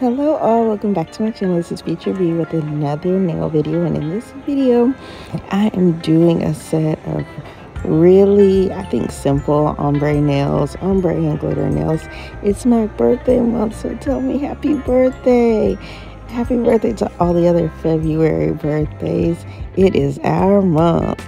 Hello all, welcome back to my channel. This is Future B with another nail video and in this video I am doing a set of really, I think simple ombre nails, ombre and glitter nails. It's my birthday month so tell me happy birthday. Happy birthday to all the other February birthdays. It is our month.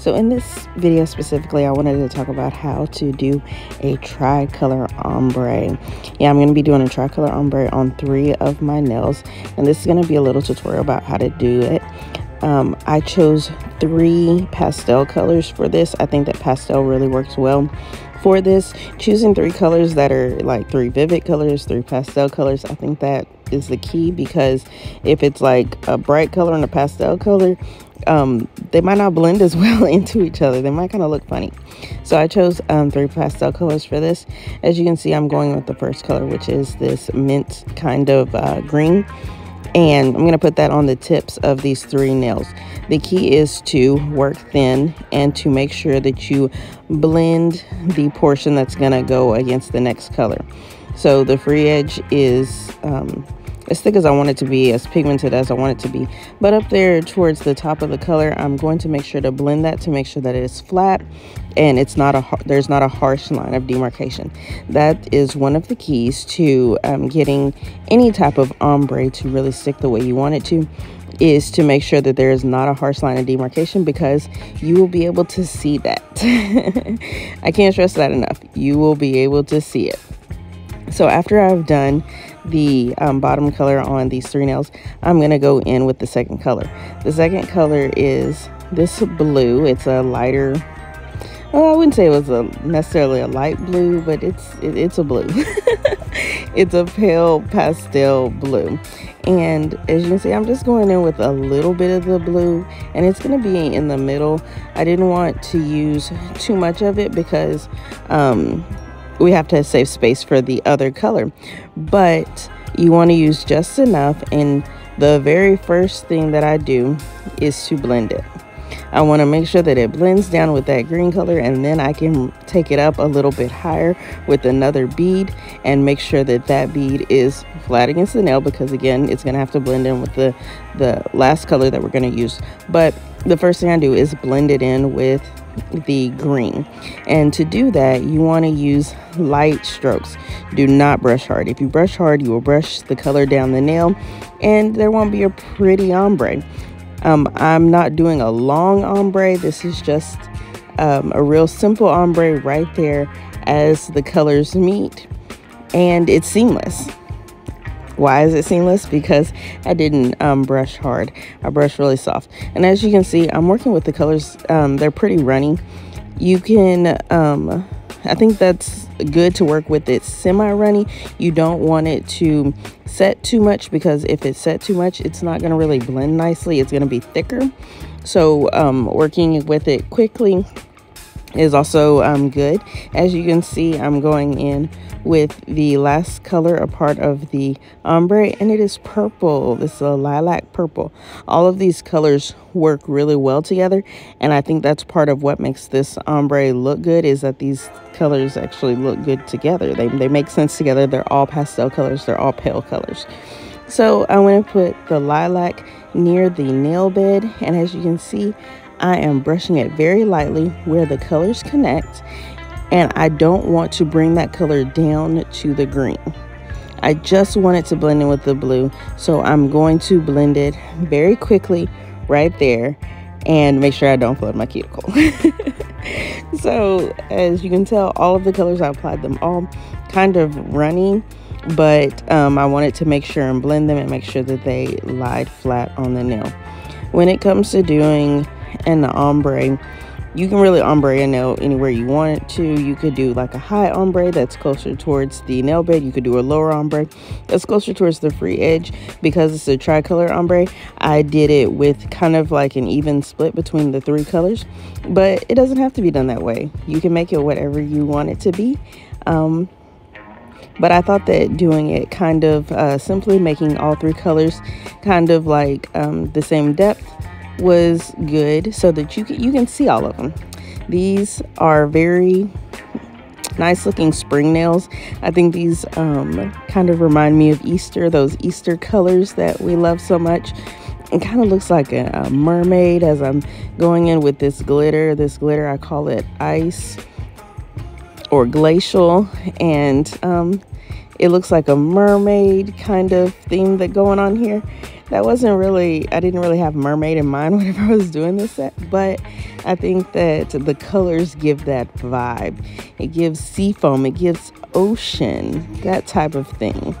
So in this video specifically, I wanted to talk about how to do a tricolor ombre. Yeah, I'm going to be doing a tricolor ombre on three of my nails. And this is going to be a little tutorial about how to do it. Um, I chose three pastel colors for this. I think that pastel really works well for this. Choosing three colors that are like three vivid colors, three pastel colors, I think that is the key because if it's like a bright color and a pastel color, um, they might not blend as well into each other. They might kind of look funny. So I chose um, three pastel colors for this. As you can see, I'm going with the first color, which is this mint kind of uh, green. And I'm going to put that on the tips of these three nails. The key is to work thin and to make sure that you blend the portion that's going to go against the next color. So the free edge is um, as thick as I want it to be, as pigmented as I want it to be. But up there towards the top of the color, I'm going to make sure to blend that to make sure that it is flat and it's not a there's not a harsh line of demarcation. That is one of the keys to um, getting any type of ombre to really stick the way you want it to is to make sure that there is not a harsh line of demarcation because you will be able to see that. I can't stress that enough. You will be able to see it. So after I've done the um, bottom color on these three nails, I'm going to go in with the second color. The second color is this blue. It's a lighter, well, I wouldn't say it was a necessarily a light blue, but it's it, it's a blue. it's a pale pastel blue. And as you can see, I'm just going in with a little bit of the blue and it's going to be in the middle. I didn't want to use too much of it because um, we have to save space for the other color. But you want to use just enough and the very first thing that I do is to blend it. I want to make sure that it blends down with that green color and then I can take it up a little bit higher with another bead and make sure that that bead is flat against the nail because again it's going to have to blend in with the the last color that we're going to use. But the first thing I do is blend it in with the green. And to do that you want to use light strokes. Do not brush hard. If you brush hard you will brush the color down the nail and there won't be a pretty ombre. Um, I'm not doing a long ombre. This is just um, a real simple ombre right there as the colors meet and it's seamless why is it seamless? Because I didn't um, brush hard. I brushed really soft. And as you can see, I'm working with the colors. Um, they're pretty runny. You can, um, I think that's good to work with it semi-runny. You don't want it to set too much because if it's set too much, it's not going to really blend nicely. It's going to be thicker. So um, working with it quickly is also um, good. As you can see, I'm going in with the last color a part of the ombre and it is purple. This is a lilac purple. All of these colors work really well together and i think that's part of what makes this ombre look good is that these colors actually look good together. They, they make sense together. They're all pastel colors. They're all pale colors. So i want to put the lilac near the nail bed and as you can see I am brushing it very lightly where the colors connect and I don't want to bring that color down to the green. I just want it to blend in with the blue. So I'm going to blend it very quickly right there and make sure I don't flood my cuticle. so as you can tell, all of the colors, I applied them all kind of running, but um, I wanted to make sure and blend them and make sure that they lied flat on the nail. When it comes to doing an ombre, you can really ombre a nail anywhere you want it to. You could do like a high ombre that's closer towards the nail bed. You could do a lower ombre that's closer towards the free edge. Because it's a tricolor ombre, I did it with kind of like an even split between the three colors. But it doesn't have to be done that way. You can make it whatever you want it to be. Um, but I thought that doing it kind of uh, simply making all three colors kind of like um, the same depth was good so that you can, you can see all of them. These are very nice looking spring nails. I think these um, kind of remind me of Easter, those Easter colors that we love so much. It kind of looks like a, a mermaid as I'm going in with this glitter. This glitter, I call it ice or glacial. And um, it looks like a mermaid kind of theme that going on here that wasn't really i didn't really have mermaid in mind whenever i was doing this set but i think that the colors give that vibe. It gives seafoam it gives ocean that type of thing.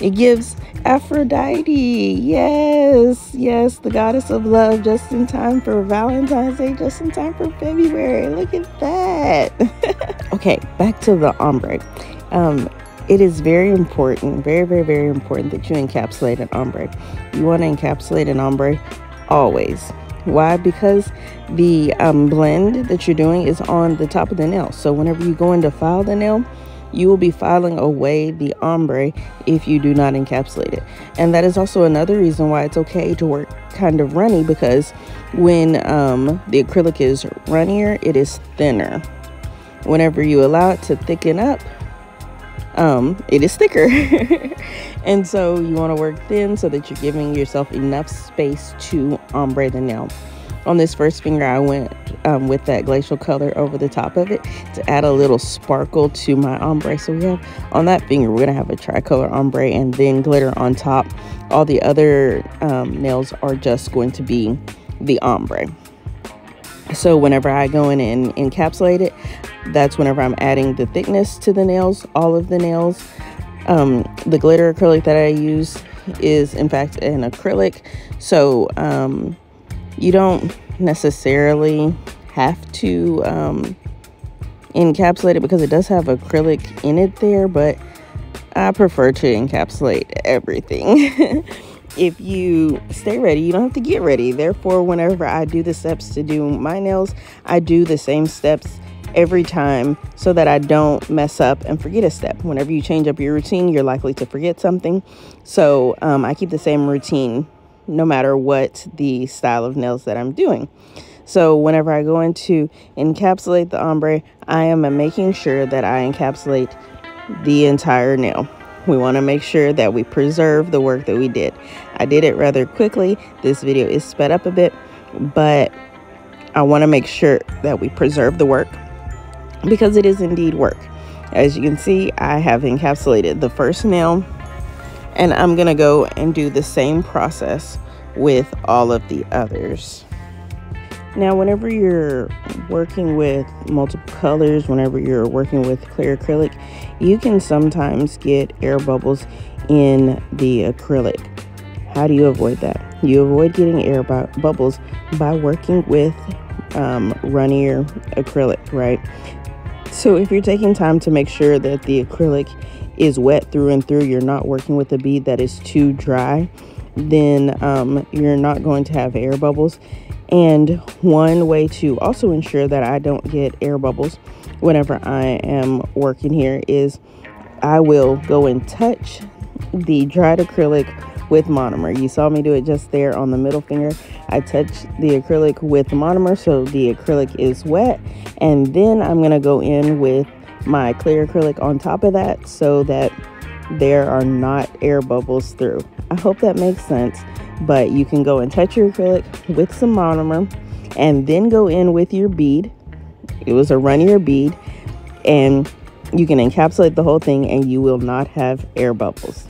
It gives aphrodite yes yes the goddess of love just in time for valentine's day just in time for february. Look at that. Okay back to the ombre. Um, it is very important, very, very, very important that you encapsulate an ombre. You want to encapsulate an ombre always. Why? Because the um, blend that you're doing is on the top of the nail. So whenever you go in to file the nail, you will be filing away the ombre if you do not encapsulate it. And that is also another reason why it's okay to work kind of runny because when um, the acrylic is runnier, it is thinner. Whenever you allow it to thicken up, um, it is thicker. and so you want to work thin so that you're giving yourself enough space to ombre the nail. On this first finger, I went um, with that glacial color over the top of it to add a little sparkle to my ombre. So we have on that finger, we're going to have a tricolor ombre and then glitter on top. All the other um, nails are just going to be the ombre. So whenever I go in and encapsulate it, that's whenever I'm adding the thickness to the nails, all of the nails. Um, the glitter acrylic that I use is in fact an acrylic. So um, you don't necessarily have to um, encapsulate it because it does have acrylic in it there, but I prefer to encapsulate everything. if you stay ready, you don't have to get ready. Therefore, whenever I do the steps to do my nails, I do the same steps every time so that I don't mess up and forget a step. Whenever you change up your routine, you're likely to forget something. So um, I keep the same routine no matter what the style of nails that I'm doing. So whenever I go into encapsulate the ombre, I am making sure that I encapsulate the entire nail. We want to make sure that we preserve the work that we did. I did it rather quickly. This video is sped up a bit, but I want to make sure that we preserve the work because it is indeed work. As you can see, I have encapsulated the first nail and I'm going to go and do the same process with all of the others. Now, whenever you're working with multiple colors, whenever you're working with clear acrylic, you can sometimes get air bubbles in the acrylic. How do you avoid that? You avoid getting air bu bubbles by working with um, runnier acrylic, right? So if you're taking time to make sure that the acrylic is wet through and through, you're not working with a bead that is too dry, then um, you're not going to have air bubbles. And one way to also ensure that I don't get air bubbles whenever I am working here is I will go and touch the dried acrylic with monomer. You saw me do it just there on the middle finger. I touch the acrylic with the monomer so the acrylic is wet. And then I'm going to go in with my clear acrylic on top of that so that there are not air bubbles through. I hope that makes sense. But you can go and touch your acrylic with some monomer and then go in with your bead. It was a runnier bead and you can encapsulate the whole thing and you will not have air bubbles.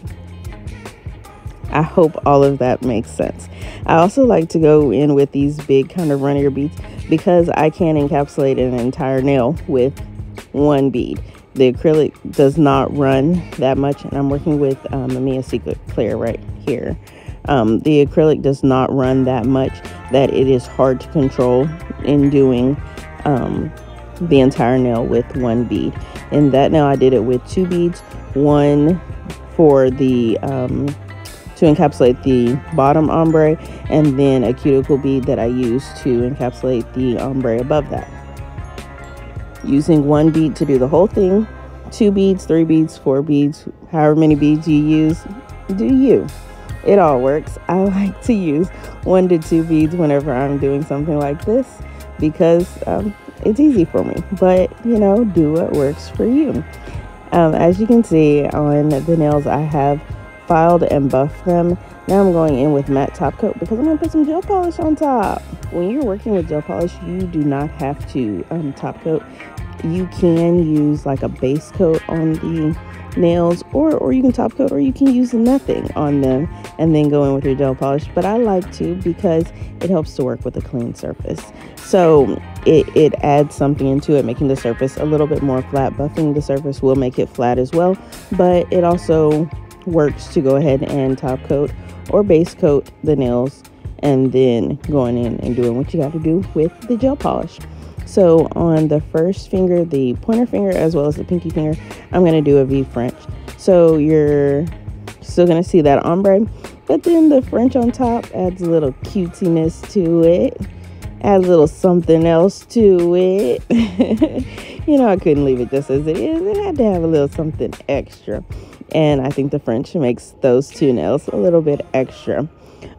I hope all of that makes sense. I also like to go in with these big kind of runnier beads because I can encapsulate an entire nail with one bead. The acrylic does not run that much, and I'm working with um, Mia Secret Clear right here. Um, the acrylic does not run that much that it is hard to control in doing um, the entire nail with one bead. In that nail, I did it with two beads, one for the um, to encapsulate the bottom ombre and then a cuticle bead that I use to encapsulate the ombre above that. Using one bead to do the whole thing, two beads, three beads, four beads, however many beads you use, do you. It all works. I like to use one to two beads whenever I'm doing something like this because um, it's easy for me. But, you know, do what works for you. Um, as you can see on the nails, I have filed and buffed them. Now I'm going in with matte top coat because I'm going to put some gel polish on top. When you're working with gel polish, you do not have to um, top coat. You can use like a base coat on the nails or, or you can top coat or you can use nothing on them and then go in with your gel polish. But I like to because it helps to work with a clean surface. So it, it adds something into it, making the surface a little bit more flat. Buffing the surface will make it flat as well, but it also works to go ahead and top coat or base coat the nails and then going in and doing what you got to do with the gel polish. So on the first finger, the pointer finger as well as the pinky finger, I'm going to do a V French. So you're still going to see that ombre, but then the French on top adds a little cutesiness to it, adds a little something else to it. you know, I couldn't leave it just as it is. It had to have a little something extra. And I think the French makes those two nails a little bit extra.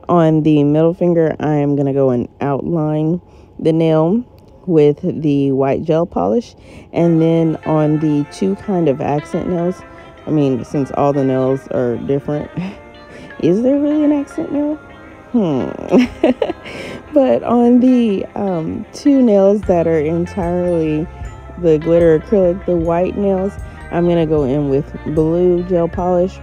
On the middle finger, I am going to go and outline the nail with the white gel polish. And then on the two kind of accent nails, I mean, since all the nails are different, is there really an accent nail? Hmm. but on the um, two nails that are entirely the glitter acrylic, the white nails, I'm going to go in with blue gel polish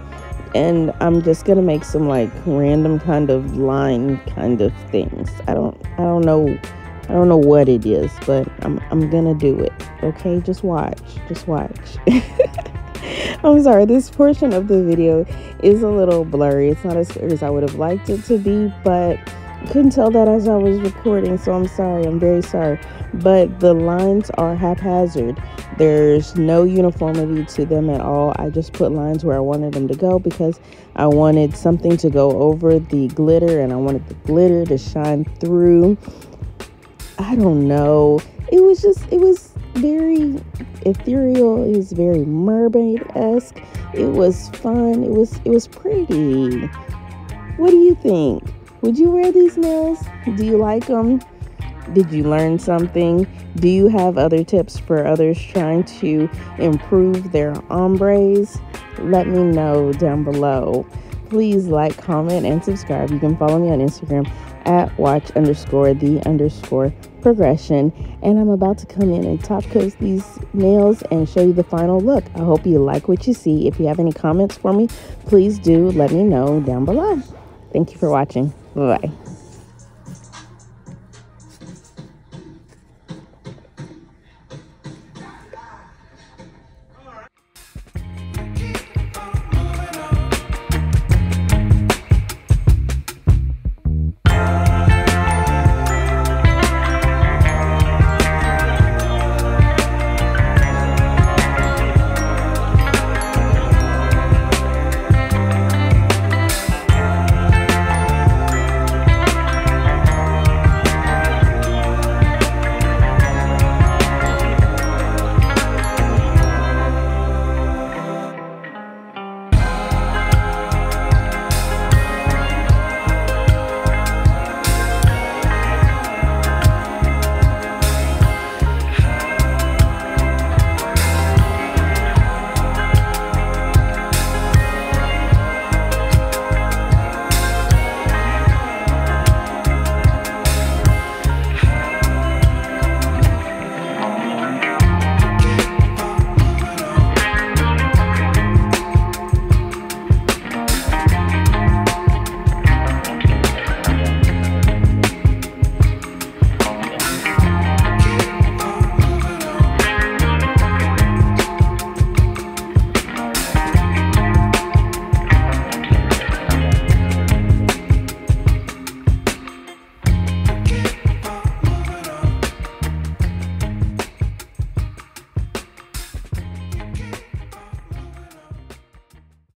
and I'm just going to make some like random kind of line kind of things. I don't I don't know I don't know what it is, but I'm I'm going to do it. Okay? Just watch. Just watch. I'm sorry, this portion of the video is a little blurry. It's not as clear as I would have liked it to be, but couldn't tell that as I was recording, so I'm sorry. I'm very sorry. But the lines are haphazard. There's no uniformity to them at all. I just put lines where I wanted them to go because I wanted something to go over the glitter and I wanted the glitter to shine through. I don't know. It was just, it was very ethereal. It was very mermaid-esque. It was fun. It was, it was pretty. What do you think? Would you wear these nails? Do you like them? Did you learn something? Do you have other tips for others trying to improve their ombres? Let me know down below. Please like, comment, and subscribe. You can follow me on Instagram at watch underscore the underscore progression. And I'm about to come in and top coat these nails and show you the final look. I hope you like what you see. If you have any comments for me, please do let me know down below. Thank you for watching. Bye.